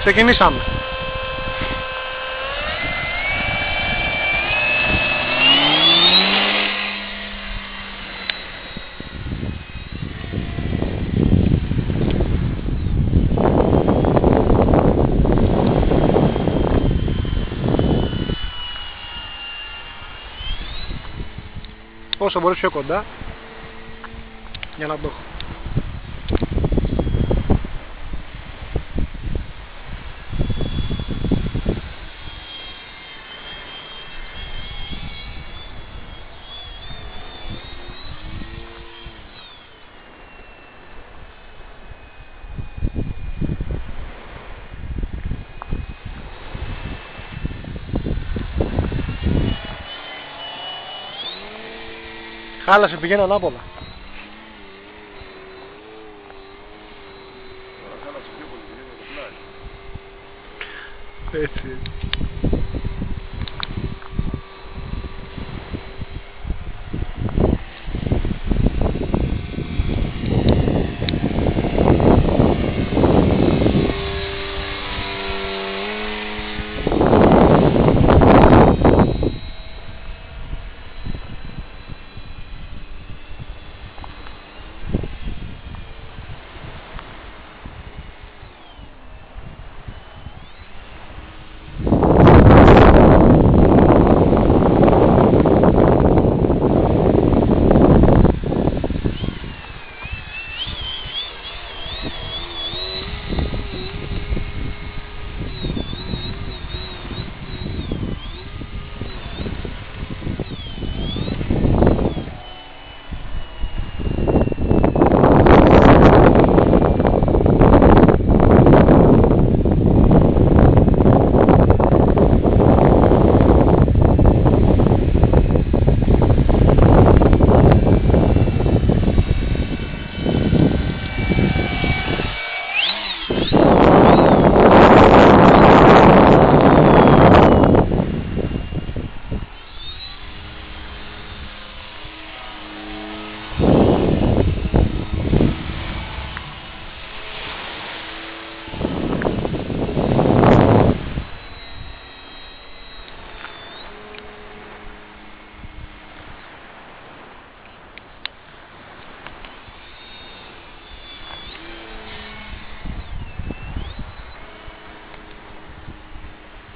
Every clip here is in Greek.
Ξεκινήσαμε. όσο μπορείς πιο κοντά για να το έχω. Χάλασε, πηγαίνω ανάποδα. Έτσι.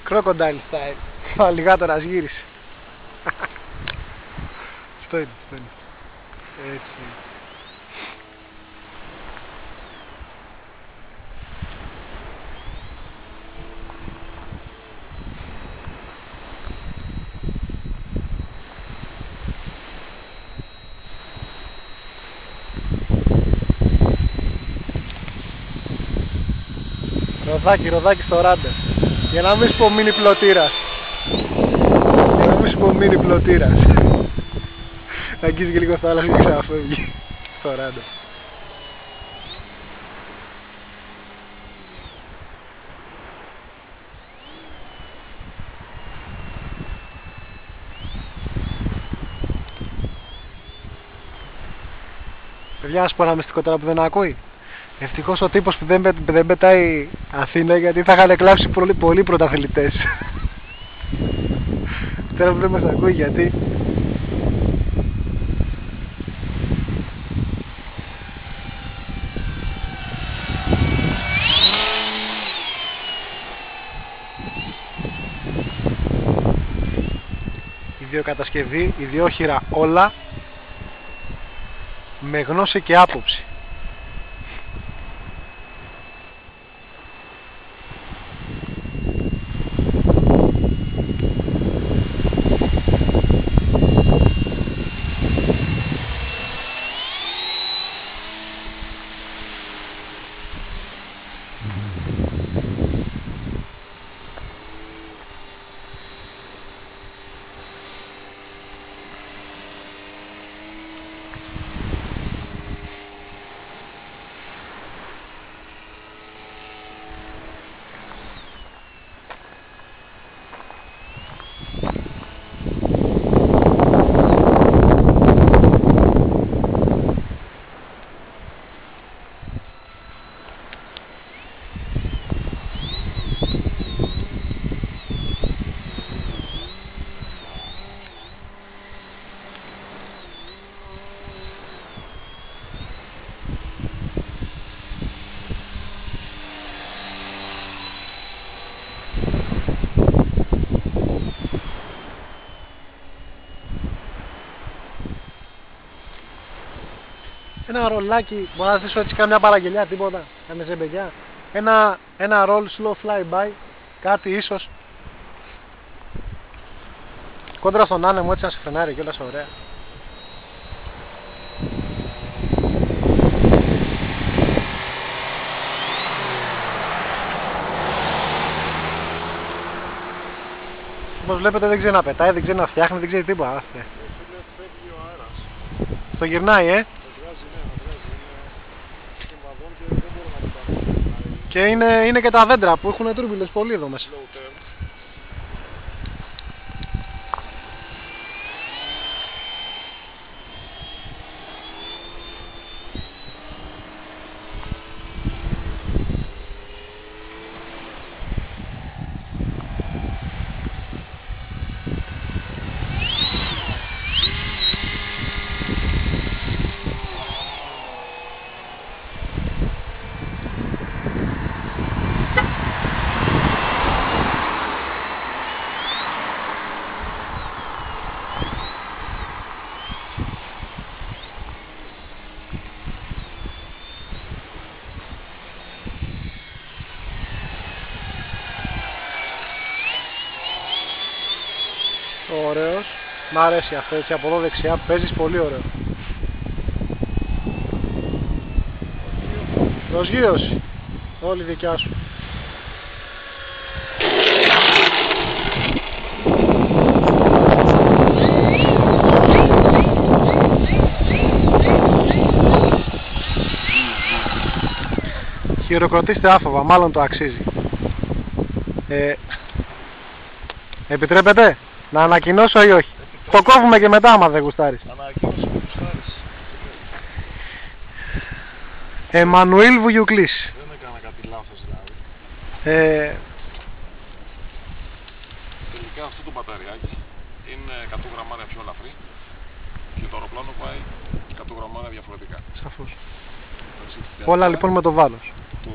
Crocodile style. Ο αλιγάτορας γύρισε. Αυτό είναι, αυτό είναι. Έτσι. Ροδάκι, ροδάκι στο ράντερ. Για να μην σου πω μείνει πλωτήρας. Για να μην σου πω μείνει πλωτήρας. Να αγγίζει και λίγο θάλασσα και ξαναφεύγει. Στο ράντερ. Παιδιά, να σου πω ένα μυστικό τώρα που δεν ακούει. Ευτυχώς ο τύπος που δεν, πε- δεν πετάει Αθήνα γιατί θα είχαν κλάψει πολύ, πολλοί πρωταθλητές. Τώρα που δεν μας ακούει γιατί; Ιδιοκατασκευή, ιδιόχειρα όλα με γνώση και άποψη. Ένα ρολάκι, μπορώ να ζήσω έτσι κάμια παραγγελιά, τίποτα. Κάμια ζεμπεγιά. Ένα, ένα roll slow flyby, κάτι ίσως. Κόντρα στον άνεμο έτσι να σε φρενάρει κιόλας ωραία. Όπως βλέπετε δεν ξέρει να πετάει, δεν ξέρει να φτιάχνει, δεν ξέρει τίποτα. Άστε. Φίλε, φεύγει ο αέρας. Το γυρνάει, ε. Θα βγάζει, ναι, θα βγάζει. Είναι κεμβαδόν και δεν μπορώ να πετάξω. Και είναι, είναι και τα δέντρα που έχουν τούρμπιλες πολύ εδώ μέσα. Μ' αρέσει αυτό έτσι από εδώ δεξιά. Παίζεις πολύ ωραίο. Προσγείωση. Όλη δικιά σου. Χειροκροτήστε άφοβα, μάλλον το αξίζει. Ε, επιτρέπετε να ανακοινώσω ή όχι; Το κόβουμε και μετά άμα δεν γουστάρεις. Ανακοίνωση που γουστάρεις. Εμμανουήλ Βουγιουκλής. Δεν έκανα κάτι λάθος δηλαδή. Ε, Τελικά αυτό το μπαταριάκι είναι 100 γραμμάρια πιο ελαφρύ και το αεροπλάνο πάει 100 γραμμάρια διαφορετικά. σαφώς. Εντάξει, Όλα διαφορά λοιπόν με το βάρος. Το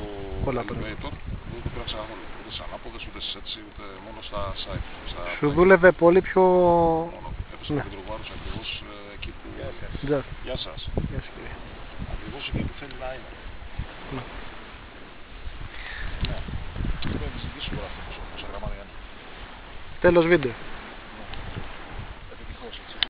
όλα πρέπει. elevator δεν το πήραξα καθόλου. Ούτε σε ανάποδες, ούτε σε έτσι, ούτε μόνο στα side. Στα Σου δούλευε πολύ πιο... Μόνο. Έπεσε Ναι. το κέντρο βάρους ακριβώς ε, εκεί που... Τζα. Γεια σας. Γεια σου, κύριε. Ακριβώς εκεί που θέλει να είναι. Ναι. Ναι. Είναι δύσκολο αυτό πόσα- πόσα γραμμάρια είναι. Τέλος βίντεο.